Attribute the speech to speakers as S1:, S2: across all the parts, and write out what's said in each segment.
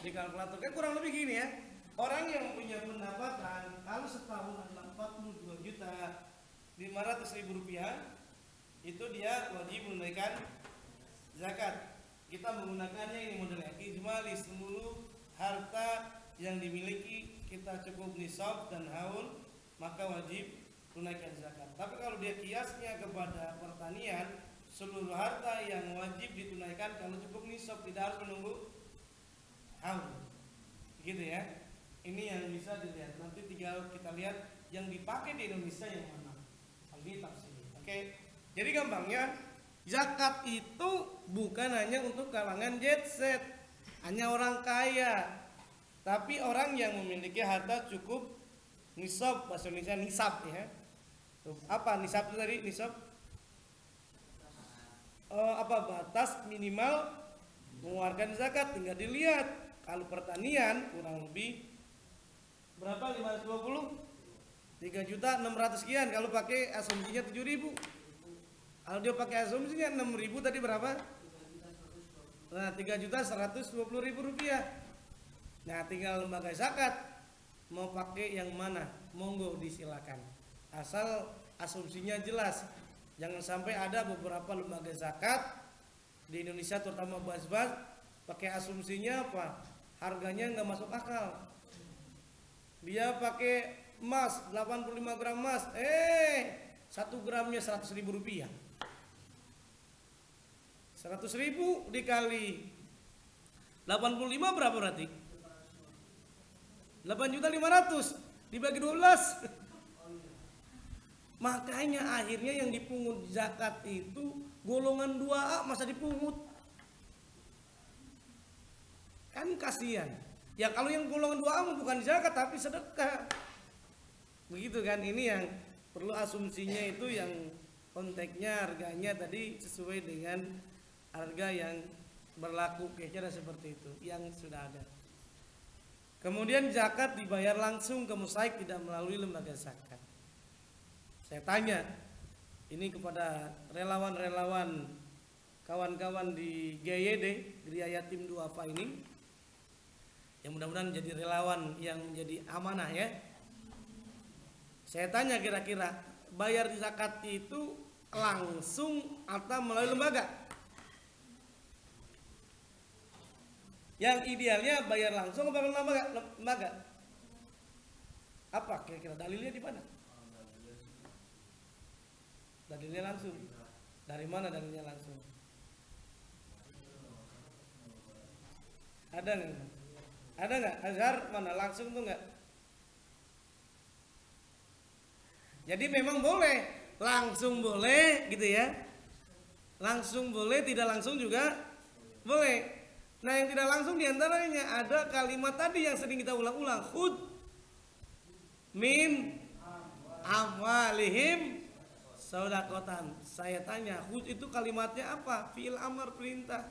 S1: di kalkulator. Kan kurang lebih gini ya. Orang yang punya pendapatan kalau setahun adalah 42 juta 500 ribu rupiah itu dia wajib menunaikan zakat. Kita menggunakannya ini modelnya ijmali seluruh harta yang dimiliki kita cukup nisab dan haul maka wajib tunaikan zakat. Tapi kalau dia kiasnya kepada pertanian seluruh harta yang wajib ditunaikan kalau cukup nisab tidak harus menunggu haul. Gitu ya. Ini yang bisa dilihat. Nanti tinggal kita lihat yang dipakai di Indonesia yang mana. Ini tafsir. Oke. Jadi gampangnya zakat itu bukan hanya untuk kalangan jet set, hanya orang kaya. Tapi orang yang memiliki harta cukup nisab bahasa Indonesia nisab ya. Tuh, apa nisab itu tadi nisab? Eh, apa batas minimal mengeluarkan zakat tinggal dilihat kalau pertanian kurang lebih berapa? 520 3 juta 600 sekian. Kalau pakai asumsinya 7 ribu. Kalau dia pakai asumsinya 6 ribu tadi berapa? Nah 3 juta 120 ribu rupiah. Nah tinggal lembaga zakat. Mau pakai yang mana? Monggo disilakan. Asal asumsinya jelas. Jangan sampai ada beberapa lembaga zakat di Indonesia terutama bas-bas pakai asumsinya apa? Harganya nggak masuk akal. Dia pakai emas 85 gram emas. Eh satu gramnya 100 ribu rupiah. 100 ribu dikali 85 berapa berarti? 8 juta 500 dibagi 12 makanya akhirnya yang dipungut zakat itu golongan 2A masa dipungut kan kasihan. Ya kalau yang golongan 2A bukan zakat tapi sedekah. Begitu kan? Ini yang perlu asumsinya itu yang konteksnya harganya tadi sesuai dengan harga yang berlaku. Kira-kira seperti itu yang sudah ada. Kemudian zakat dibayar langsung ke musaik tidak melalui lembaga zakat. Saya tanya ini kepada relawan-relawan kawan-kawan di GYD Geria Yatim Duafa ini yang mudah-mudahan jadi relawan yang menjadi amanah ya saya tanya kira-kira bayar zakat itu langsung atau melalui lembaga? Yang idealnya bayar langsung atau melalui lembaga? lembaga? Apa kira-kira dalilnya di mana? Dalilnya langsung. Dari mana dalilnya langsung? Ada nggak? Ada nggak? Azhar mana langsung tuh nggak? Jadi memang boleh, langsung boleh gitu ya. Langsung boleh, tidak langsung juga boleh. Nah yang tidak langsung di antaranya ada kalimat tadi yang sering kita ulang-ulang. Khud min amwalihim saudakotan. Saya tanya, khud itu kalimatnya apa? Fi'il amar perintah.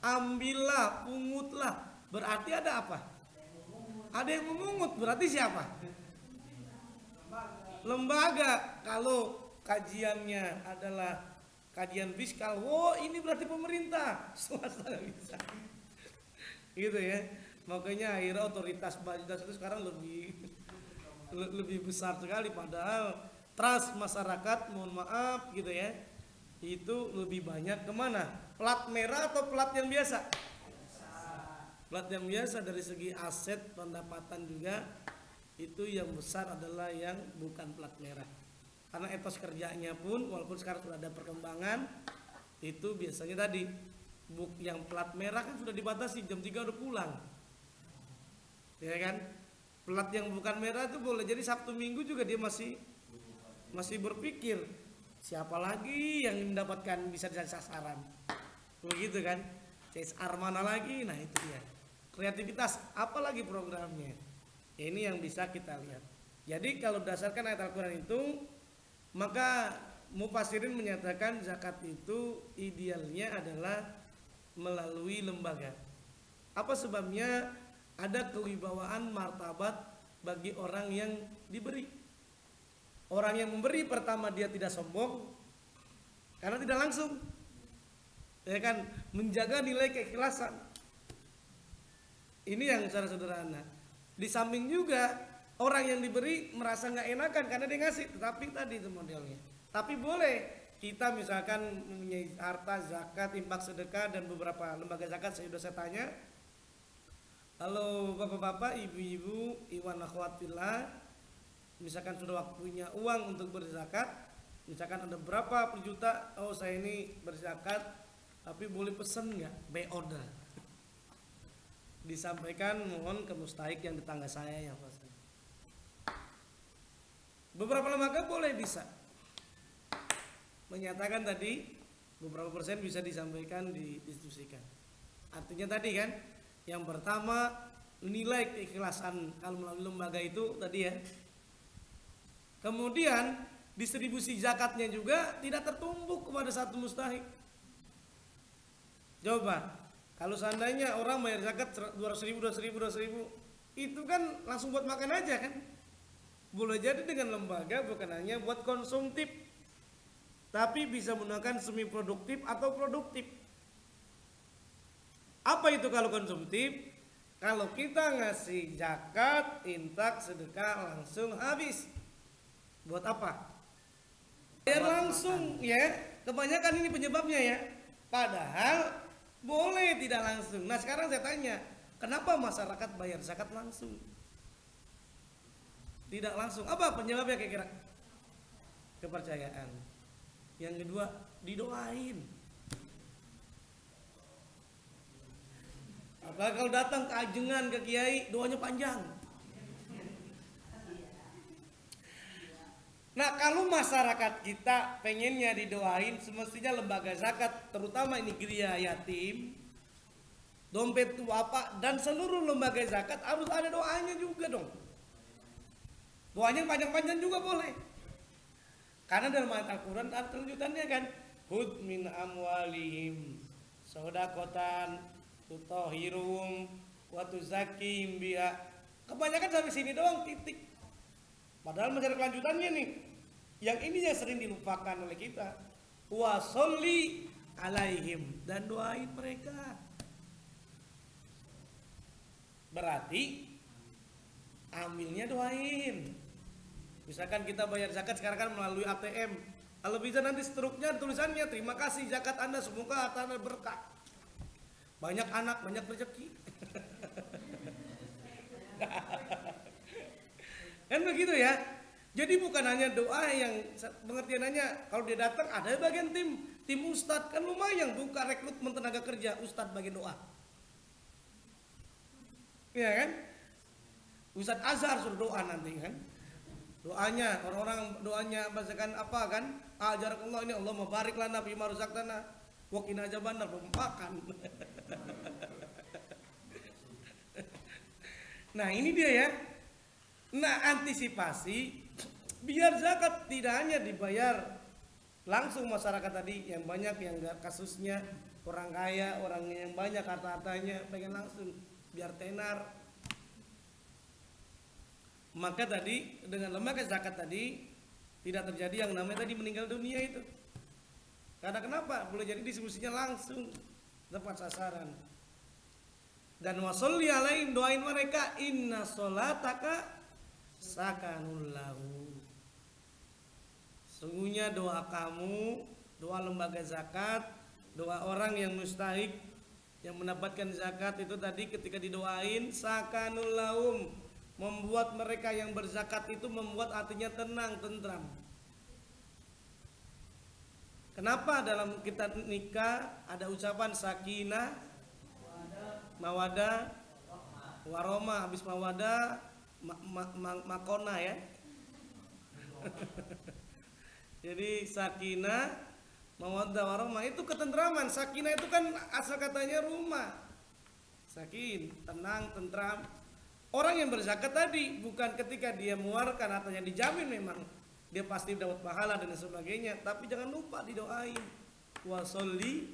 S1: Ambillah, pungutlah. Berarti ada apa? Ada yang memungut, berarti siapa? lembaga kalau kajiannya adalah kajian fiskal, oh ini berarti pemerintah, swasta bisa, gitu ya. Makanya akhirnya otoritas bajitas itu sekarang lebih lebih besar sekali, padahal trust masyarakat, mohon maaf gitu ya, itu lebih banyak ke mana? Plat merah atau plat yang biasa? Plat yang biasa dari segi aset pendapatan juga itu yang besar adalah yang bukan plat merah. Karena etos kerjanya pun walaupun sekarang sudah ada perkembangan itu biasanya tadi buk yang plat merah kan sudah dibatasi jam 3 udah pulang. Ya kan? Plat yang bukan merah itu boleh jadi Sabtu Minggu juga dia masih masih berpikir siapa lagi yang mendapatkan bisa jadi sasaran? Begitu kan? CSR mana lagi? Nah itu ya kreativitas apalagi programnya ini yang bisa kita lihat. Jadi kalau berdasarkan ayat Al-Quran itu, maka Mufasirin menyatakan zakat itu idealnya adalah melalui lembaga. Apa sebabnya? Ada kewibawaan martabat bagi orang yang diberi. Orang yang memberi pertama dia tidak sombong karena tidak langsung. Ya kan menjaga nilai keikhlasan. Ini yang secara sederhana. Di samping juga orang yang diberi merasa nggak enakan karena dia ngasih, tetapi tadi itu modelnya. Tapi boleh kita misalkan mempunyai harta zakat, infak sedekah dan beberapa lembaga zakat saya sudah saya tanya. Halo bapak-bapak, ibu-ibu, iwan akhwat misalkan sudah waktunya uang untuk berzakat, misalkan ada berapa per juta, oh saya ini berzakat, tapi boleh pesen nggak? By order disampaikan mohon ke mustahik yang di tangga saya yang pesan. Beberapa lembaga boleh bisa menyatakan tadi beberapa persen bisa disampaikan didistribusikan. Artinya tadi kan yang pertama nilai keikhlasan kalau melalui lembaga itu tadi ya. Kemudian distribusi zakatnya juga tidak tertumbuk kepada satu mustahik. Coba kalau seandainya orang bayar zakat 200 ribu, 200 ribu, 200 ribu, itu kan langsung buat makan aja kan? Boleh jadi dengan lembaga bukan hanya buat konsumtif, tapi bisa menggunakan semi produktif atau produktif. Apa itu kalau konsumtif? Kalau kita ngasih zakat, intak, sedekah langsung habis. Buat apa? Bayar langsung ya. Kebanyakan ini penyebabnya ya. Padahal boleh tidak langsung. Nah sekarang saya tanya, kenapa masyarakat bayar zakat langsung? Tidak langsung. Apa penyebabnya kira-kira? Kepercayaan. Yang kedua, didoain. Apalagi kalau datang ke ajengan ke kiai, doanya panjang. Nah kalau masyarakat kita pengennya didoain semestinya lembaga zakat terutama ini geria yatim dompet tua apa dan seluruh lembaga zakat harus ada doanya juga dong. Doanya panjang-panjang juga boleh. Karena dalam ayat Al-Quran ada kelanjutannya kan? Hud min amwalihim sodakotan tutohirum watu zakim biha. Kebanyakan sampai sini doang titik. Padahal masih ada kelanjutannya nih yang ini yang sering dilupakan oleh kita. Wasolli alaihim dan doain mereka. Berarti amilnya doain. Misalkan kita bayar zakat sekarang kan melalui ATM. Kalau bisa nanti struknya tulisannya terima kasih zakat Anda semoga harta Anda berkah. Banyak anak, banyak rezeki. kan begitu ya? Jadi bukan hanya doa yang pengertiannya kalau dia datang ada bagian tim tim ustadz kan lumayan buka rekrutmen tenaga kerja ustadz bagian doa. Iya kan? Ustadz Azhar suruh doa nanti kan. Doanya orang-orang doanya bacakan apa kan? Ajar Allah ini Allah mabarik lana fi marzaqtana wa qina azabannar makan. nah, ini dia ya. Nah, antisipasi biar zakat tidak hanya dibayar langsung masyarakat tadi yang banyak yang kasusnya orang kaya orang yang banyak harta-hartanya pengen langsung biar tenar. Maka tadi dengan lembaga zakat tadi tidak terjadi yang namanya tadi meninggal dunia itu. Karena kenapa? Boleh jadi distribusinya langsung tepat sasaran. Dan wasolli alaihim doain mereka inna solataka sakanul lahu Sungguhnya doa kamu, doa lembaga zakat, doa orang yang mustahik yang mendapatkan zakat itu tadi ketika didoain sakanul laum membuat mereka yang berzakat itu membuat hatinya tenang, tentram. Kenapa dalam kita nikah ada ucapan sakinah, mawada, waroma, habis mawada, makona ya. Jadi sakinah mawaddah warahmah itu ketentraman. Sakinah itu kan asal katanya rumah. Sakin, tenang, tentram. Orang yang berzakat tadi bukan ketika dia mengeluarkan hartanya dijamin memang dia pasti dapat pahala dan sebagainya, tapi jangan lupa didoain. Wasolli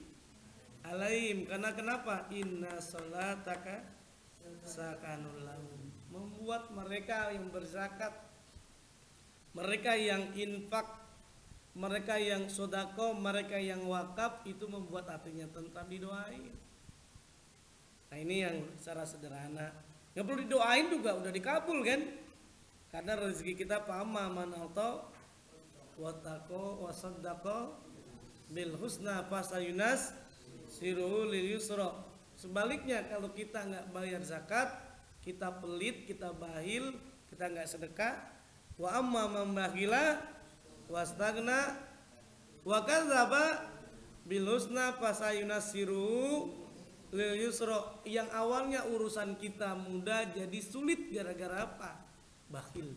S1: alaihim karena kenapa? Inna salataka sakanul. Membuat mereka yang berzakat mereka yang infak mereka yang sodako, mereka yang wakaf itu membuat hatinya tentram didoain. Nah ini yang secara sederhana. Nggak perlu didoain juga udah dikabul kan? Karena rezeki kita pama man alto watako wasadako bil husna fasayunas siruhu lil yusra. Sebaliknya kalau kita nggak bayar zakat, kita pelit, kita bahil, kita nggak sedekah, wa amma membahila wastagna wa kadzaba bil husna fasayunas siruhu lil yusra yang awalnya urusan kita mudah jadi sulit gara-gara apa? Bakhil.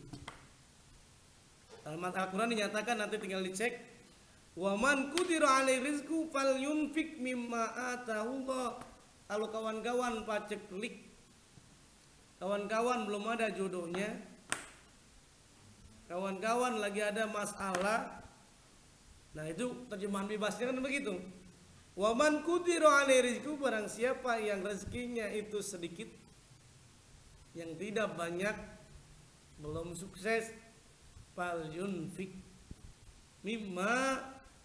S1: Dalam Al-Quran dinyatakan nanti tinggal dicek Waman kudira alai rizku fal yunfik mimma atahullah Kalau kawan-kawan pacek klik Kawan-kawan belum ada jodohnya Kawan-kawan lagi ada masalah. Nah itu terjemahan bebasnya kan begitu. Waman kudiru alai rizku barang siapa yang rezekinya itu sedikit yang tidak banyak belum sukses fal yunfik mimma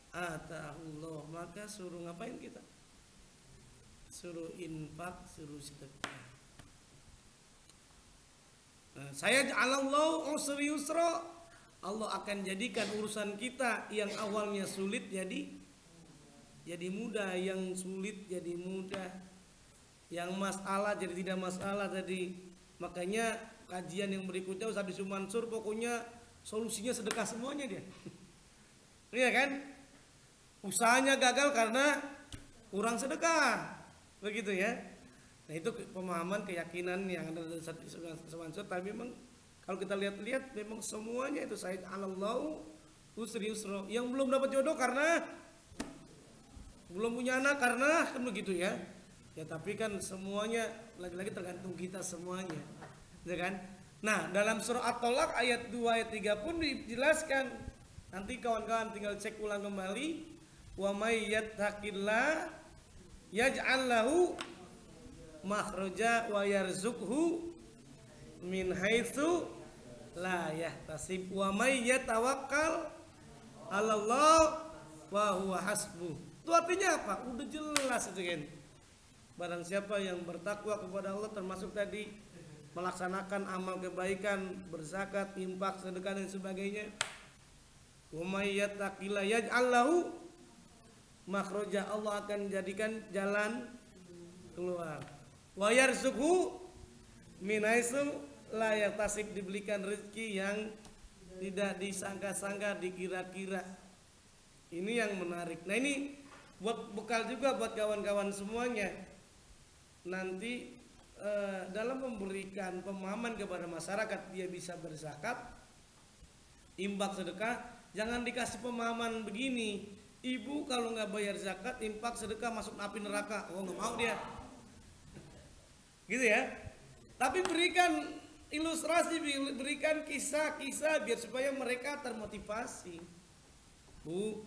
S1: atahullah maka suruh ngapain kita? Suruh infak suruh sedekah. Nah, saya Allah usri yusra Allah akan jadikan urusan kita yang awalnya sulit jadi jadi mudah, yang sulit jadi mudah, yang masalah jadi tidak masalah tadi. Makanya kajian yang berikutnya Ustaz Bisu Mansur pokoknya solusinya sedekah semuanya dia. Iya kan? Usahanya gagal karena kurang sedekah. Begitu ya. Nah itu pemahaman keyakinan yang ada Ustaz Bisu Mansur tapi memang kalau kita lihat-lihat memang semuanya itu Said Allah usri usro yang belum dapat jodoh karena belum punya anak karena kan begitu ya. Ya tapi kan semuanya lagi-lagi tergantung kita semuanya ya kan? Nah dalam surah at-tolak ayat 2 ayat 3 pun dijelaskan. Nanti kawan-kawan tinggal cek ulang kembali. Wa may yattaqillah yaj'al lahu makhraja wa yarzuqhu min haitsu la yahtasib wa may yatawakkal Allah wa huwa hasbuh itu artinya apa? Udah jelas itu kan. Barang siapa yang bertakwa kepada Allah termasuk tadi melaksanakan amal kebaikan, berzakat, infak, sedekah dan sebagainya. Wa may yattaqilla yaj'al lahu makhraja Allah akan jadikan jalan keluar. Wa yarzuqhu min haitsu la yahtasib diberikan rezeki yang tidak disangka-sangka dikira-kira. Ini yang menarik. Nah ini buat bekal juga buat kawan-kawan semuanya. Nanti e, dalam memberikan pemahaman kepada masyarakat dia bisa berzakat imbak sedekah. Jangan dikasih pemahaman begini. Ibu kalau nggak bayar zakat impak sedekah masuk api neraka. Oh nggak mau dia. Gitu ya. Tapi berikan ilustrasi berikan kisah-kisah biar supaya mereka termotivasi bu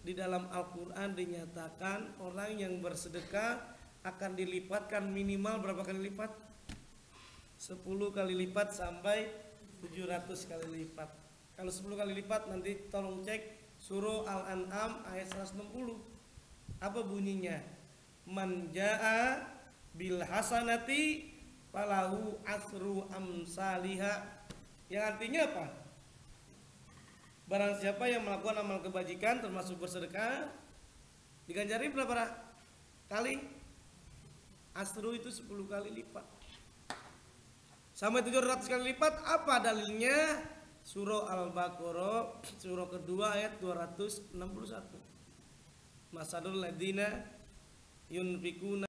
S1: di dalam Al-Quran dinyatakan orang yang bersedekah akan dilipatkan minimal berapa kali lipat? 10 kali lipat sampai 700 kali lipat. Kalau 10 kali lipat nanti tolong cek surah Al-An'am ayat 160. Apa bunyinya? Man jaa bil hasanati falahu asru amsalihah. Yang artinya apa? Barang siapa yang melakukan amal kebajikan termasuk bersedekah diganjari berapa kali? Asru itu 10 kali lipat. Sampai 700 kali lipat apa dalilnya? Surah Al-Baqarah surah kedua ayat 261. Masadul ladina yunfikuna